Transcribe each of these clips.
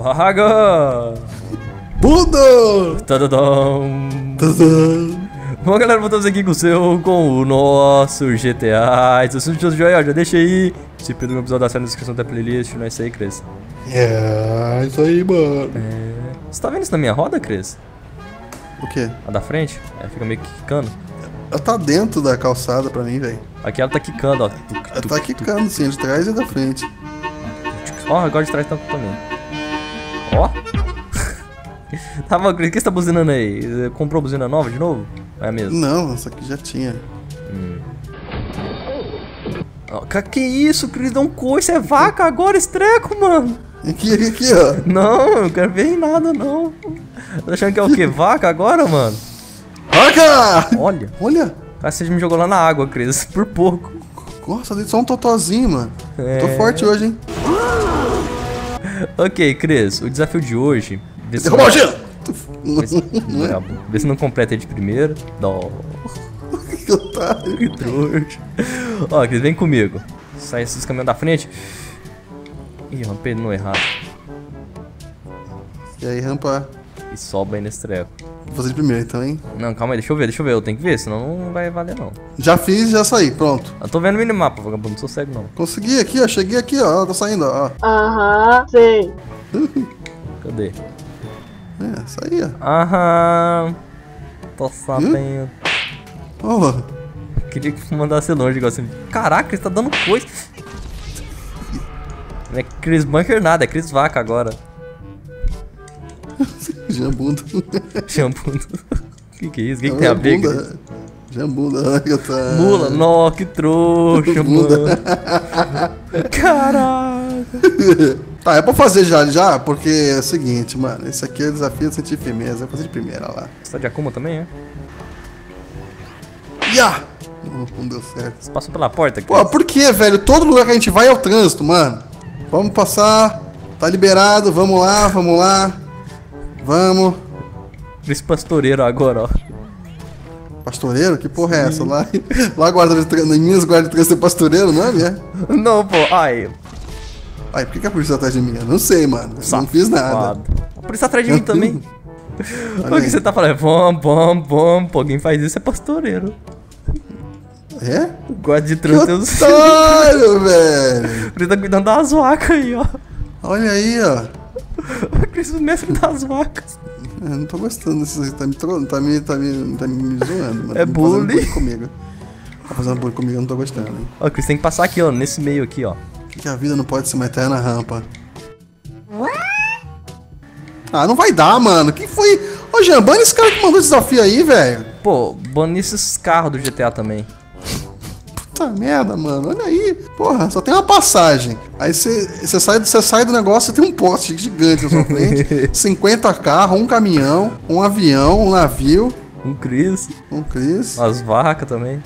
Vaga! Buda! Tadadam! Tadã. Bom, galera, voltamos aqui com o seu, com o nosso GTA. Se você não já, já deixa aí. Se perdeu um episódio da série na descrição da playlist, não é isso aí, Cris. É, isso aí, mano. É... Você tá vendo isso na minha roda, Cris? O quê? A da frente? É, fica meio que quicando. Ela tá dentro da calçada pra mim, velho. Aqui ela tá quicando, ó. Ela tá quicando, sim, de trás e da frente. Ó, agora de trás tá também. Tá Cris, o que você tá buzinando aí? Você Comprou buzina nova de novo? É a mesma? Não, essa aqui já tinha. Ó, ca- que isso, Cris? Dá um coice, é vaca agora, esse treco, mano. Aqui, aqui, aqui, ó. Não, eu não quero ver em nada, não. Tá achando que é o quê? Vaca agora, mano? Vaca! Olha. Olha! Cara, você me jogou lá na água, Cris, por pouco. Nossa, dei só um totozinho, mano. É. Tô forte hoje, hein? Ok, Cris, o desafio de hoje... Derrubar o gelo! Vê se, Brabo. Vê se não completa de primeira. Dó. Que otário. Que trouxa. Ó, Cris, vem comigo. Sai esses caminhões da frente. Ih, rampei no errado. E aí, rampa. E sobe aí nesse treco. Vou fazer de primeiro então, hein? Não, calma aí, deixa eu ver, deixa eu ver. Eu tenho que ver, senão não vai valer, não. Já fiz, já saí, pronto. Eu tô vendo o minimapa, vagabundo, não sou cego, não. Consegui aqui, ó. Cheguei aqui, ó. Tô saindo, ó. Aham, sei. Cadê? É, saí, ó. Aham. Tô sabendo. Ó. Queria que mandasse longe, igual assim. Caraca, ele tá dando coisa. Não é Chris Bunker nada, é Chris Vaca agora. Jambunda. Shampoo. que que é isso? O que, tem a ver? Chris? Jambunda. Jambunda, que tá. Mula, nó, que trouxa, mano. Caraca. Tá, é pra fazer já, já, porque é o seguinte, mano. Esse aqui é o desafio de sentir firmeza. Vou fazer de primeira lá. Você tá de Akuma também, é? Ya! Não, não deu certo. Você passou pela porta, Chris? Pô, por que, velho? Todo lugar que a gente vai é o trânsito, mano. Vamos passar. Tá liberado, vamos lá, vamos lá. Vamos. Chris Pastoreiro agora, ó. Pastoreiro? Que porra é essa? Lá, lá guarda de trânsito, Minas guarda de trânsito é pastoreiro, não é, né? Não, pô, ai. Ai, por que, a polícia tá atrás de mim? Eu não sei, mano. Eu não fiz nada. A polícia tá atrás de mim também. O que você tá falando? Bom, bom, bom. Pô, quem faz isso é pastoreiro. É? Guarda de trânsito. otário, velho! Ele tá cuidando das vacas aí, ó. Olha aí, ó. O Chris, o mestre das vacas. Eu não tô gostando disso. Tá me, tro... tá me, tá me, tá me zoando, mano. É Tá fazendo bullying. bullying comigo. Tá fazendo bullying comigo, eu não tô gostando, hein? Ó, o Chris tem que passar aqui, ó, nesse meio aqui, ó. Por que, que a vida não pode ser uma eterna rampa? Ah, não vai dar, mano. Que foi. Ô, Jean, bane esse cara que mandou esse desafio aí, velho. Pô, bane esses carros do GTA também. Puta merda, mano. Olha aí. Porra, só tem uma passagem. Aí você sai, sai do negócio e tem um poste gigante na sua frente. 50 carros, um caminhão, um avião, um navio, Um Chris, um Chris, as vacas também.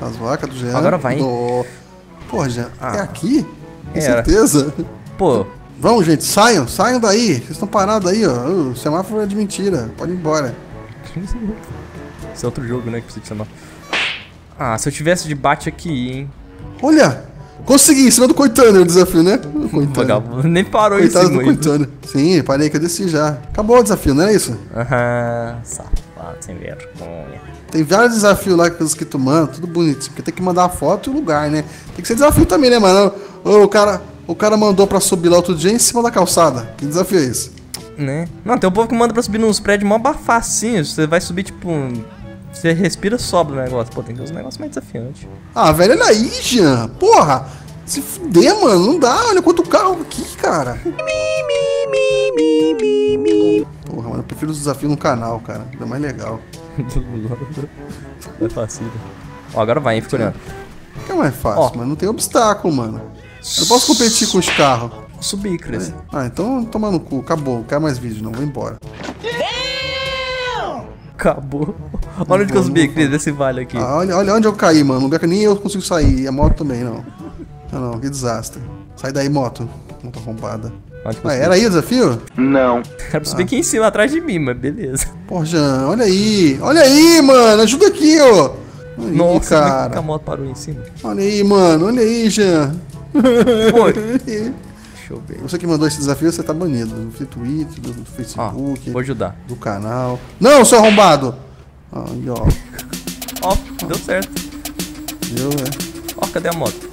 as vacas do Jean. Agora vai, hein? Do... Porra, Jean, Ah. é aqui? Com Era. certeza? Pô, Vamos, gente, saiam, saiam daí. Vocês estão parados aí, ó. O semáforo é de mentira. Pode ir embora. esse é outro jogo, né, que precisa te chamar. Ah, se eu tivesse de bate aqui, hein. Olha! Consegui, em cima do Coitano o desafio, né? Coitano. Nem parou em Coitado cima do. Coitano. Sim, parei que eu desci já. Acabou o desafio, não é isso? Aham, sem vergonha. Tem vários desafios lá que os que tu manda, tudo bonitinho. Porque tem que mandar a foto e o lugar, né? Tem que ser desafio também, né, mano? O cara, o cara mandou pra subir lá outro dia em cima da calçada. Que desafio é esse? Né? Não, tem um povo que manda pra subir nos prédios mó facinho. Você vai subir, tipo. um- Você respira, sobe o negócio. Pô, tem que ter uns negócios mais desafiantes. Ah, velho, olha aí, Jean. Porra! Se fuder, mano. Não dá. Olha quanto carro aqui, cara. Porra, mano, eu prefiro os desafios no canal, cara. É mais legal. é fácil. Ó, agora vai, hein? Fica olhando. Que é mais fácil, Ó. mano. Não tem obstáculo, mano. Eu não posso competir com os carros. Subir, Cris. Ah, então toma no cu. Acabou. Não quero mais vídeo, não. Vou embora. Acabou. Olha onde que eu subi, Cris. Vê se vale aqui. Ah, olha, olha onde eu caí, mano. Um lugar que nem eu consigo sair. E a moto também, não. Ah, não. Que desastre. Sai daí, moto. Moto arrombada. Onde que eu Ah, subi? era aí o desafio? Não. Era pra subir aqui em cima, atrás de mim, mas beleza. Porra, Jean, olha aí. Olha aí, mano. Ajuda aqui, ó. Olha aí, Nossa, é que cara. a moto parou em cima? Olha aí, mano. Olha aí, Jean. Pô, deixa eu ver. Você que mandou esse desafio, você tá banido. Do Twitter, do Ó, Facebook, vou ajudar. do canal. Não, seu arrombado! Aí, ó. Ó, deu certo. Viu, é? Ó, cadê a moto?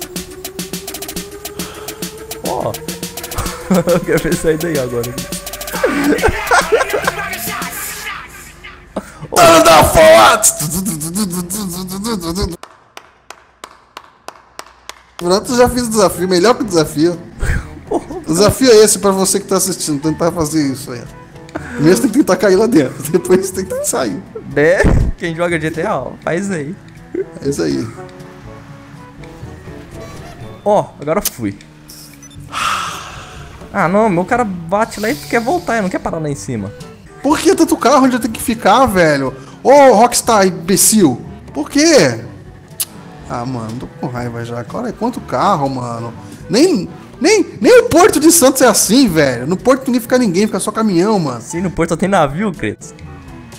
eu quero ver sair daí agora. Thunder forward! Pronto, já fiz o desafio, melhor que o desafio. Desafio é esse pra você que tá assistindo, tentar fazer isso aí. Primeiro tem que tentar cair lá dentro, depois tem que sair. Né? Quem joga GTA, ó, faz aí. É isso aí. Ó, agora eu fui. Ah, não, meu cara bate lá e quer voltar, ele não quer parar lá em cima. Por que tanto carro onde eu tenho que ficar, velho? Ô, Rockstar, imbecil! Por quê? Ah, mano, tô com raiva já. Olha aí, quanto carro, mano. Nem, nem, nem o Porto de Santos é assim, velho. No Porto ninguém fica ninguém, fica só caminhão, mano. Sim, no porto só tem navio, Cris.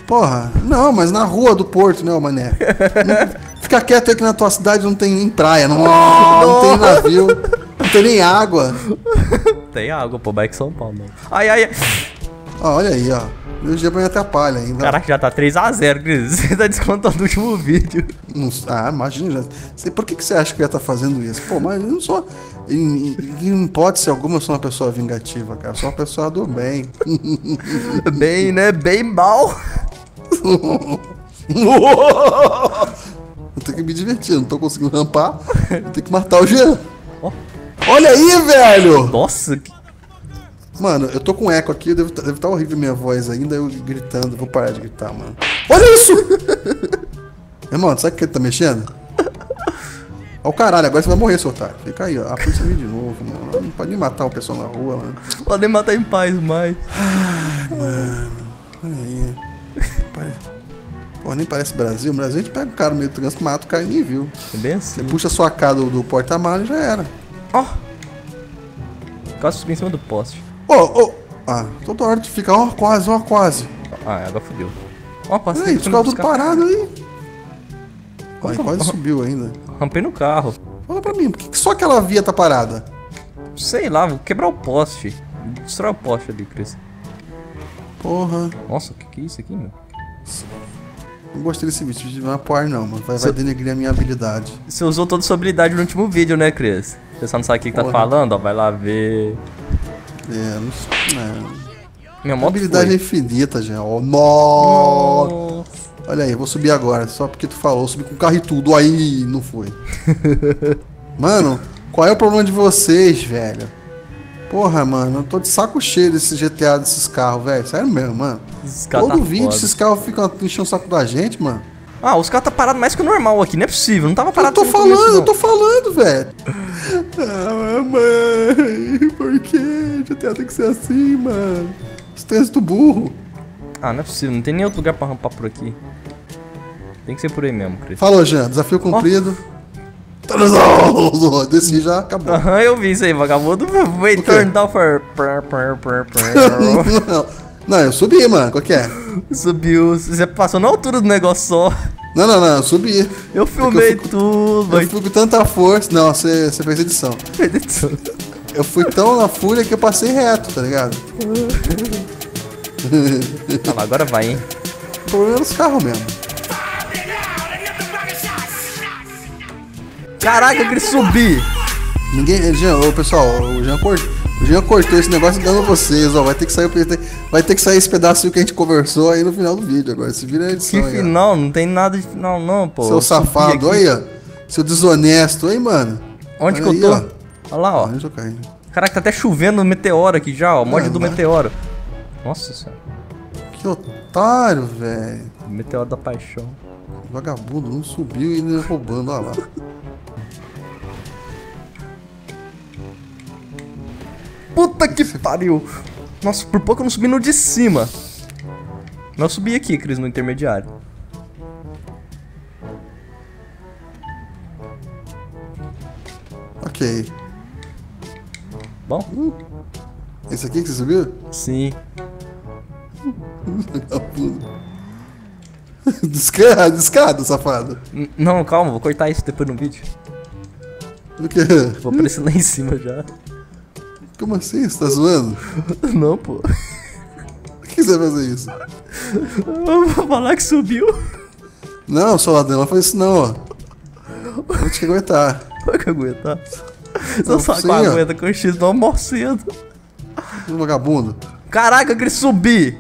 Porra, não, mas na rua do Porto, né, ô mané? Não- fica quieto aí que na tua cidade não tem nem praia, não, não tem navio, não tem nem água. Tem água, pô, bike São Paulo. Não. Ai, ai, ai. Ó, olha aí, ó. Meu dia me atrapalha ainda. Caraca, já tá 3x0, Cris. Você tá descontando o último vídeo. Não- ah, imagina. já- Sei, por que, que você acha que eu ia estar fazendo isso? Pô, mas eu não sou. Em, em, em hipótese alguma, eu sou uma pessoa vingativa, cara. Eu sou uma pessoa do bem. Bem, né? Bem mal. Eu tenho que me divertir, não tô conseguindo rampar. Eu tenho que matar o Jean. Olha aí, velho! Nossa, que... Mano, eu tô com eco aqui, deve estar deve tá horrível minha voz ainda, eu gritando. Vou parar de gritar, mano. Olha isso! Irmão, sabe que ele tá mexendo? Ó o caralho, agora você vai morrer, seu otário. Fica aí, ó. A polícia veio de novo, mano. Não pode nem matar o pessoal na rua, mano. podem matar em paz, mas... Olha aí. Pô, nem parece Brasil. No Brasil a gente pega o cara no meio do trânsito, mata o cara e nem viu. É bem assim. Você puxa a sua cara do, do porta-malas e já era. Ó. Quase subi em cima do poste. Ô, ô. Ah, toda hora tu fica, ó, quase, ó, quase. Ah, agora fodeu. Ó, passei. Aí, os caras tudo parado aí. Ai, quase subiu ainda. Rampei no carro. Fala pra mim, por que, só aquela via tá parada? Sei lá, vou quebrar o poste. Destrói o poste ali, Cris. Porra, Nossa, o que, que é isso aqui, meu? não gostei desse vídeo de apoiar não, mano. Vai, vai denegrir a minha habilidade. Você usou toda a sua habilidade no último vídeo, né, Cris? Você só não sabe o que, que tá falando, ó. Vai lá ver. É, não sei. É. Minha A moto habilidade é infinita já. Ó, nó. Nossa. Olha aí, vou subir agora, só porque tu falou, subir com o carro e tudo. Aí, não foi. mano, qual é o problema de vocês, velho? Porra, mano, eu tô de saco cheio desse GTA desses carros, velho. Sério mesmo, mano. Todo tá vídeo foda. esses carros ficam enchendo o saco da gente, mano. Ah, os caras tá parado mais que o normal aqui, não é possível. Não tava Eu parado tô no começo, falando, não. eu tô falando, velho. Ah, mãe, por que GTA tem que ser assim, mano? Esse trânsito burro. Ah, não é possível. Não tem nem outro lugar pra rampar por aqui. Tem que ser por aí mesmo, Cris. Falou, Jean, desafio cumprido. Desse já acabou. Aham, eu vi isso aí, vagabundo. Wait, turn down for... não, eu subi, mano. Qual que é? Subiu. Você passou na altura do negócio só. Não, não, não, eu subi. Eu filmei fico- tudo, Eu fui com tanta força. Não, você, você fez edição. Eu fui tão na fúria que eu passei reto, tá ligado? Ah lá, agora vai, hein. O problema é dos carros mesmo. Caraca, eu queria subir. Ninguém. Jean, ô pessoal, o Jean, cort, o Jean cortou esse negócio dando vocês, ó. Vai ter que sair, vai ter que sair esse pedacinho que a gente conversou aí no final do vídeo agora. Se vira a Que edição aí, ó. final? Não tem nada de final, não, pô. Seu safado, aí, ó. Seu desonesto, aí, mano. Onde Olha que eu aí, tô? Olha lá, ó. Onde eu caí? Caraca, tá até chovendo no meteoro aqui já, ó. Mod do meteoro. Nossa senhora. Que otário, velho. Meteoro da paixão. Vagabundo, não subiu e ainda roubando, olha lá. Puta que pariu. Nossa, por pouco eu não subi no de cima. Eu subi aqui, Cris, no intermediário. Ok. Bom? Esse aqui que você subiu? Sim. Descada, descada, safado. N- Não, calma, vou cortar isso depois no vídeo. O quê? Vou aparecer lá em cima já. Como assim? Você tá zoando? Não, pô. Por que você vai fazer isso? Eu vou falar que subiu. Não, sua ladrão, não faz isso não, ó. Vou te aguentar. Vai que aguentar. Você Não, sabe sim, que ó. aguenta com o X do almocedo. Vagabundo. Caraca, eu queria subir.